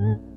Mm-hmm.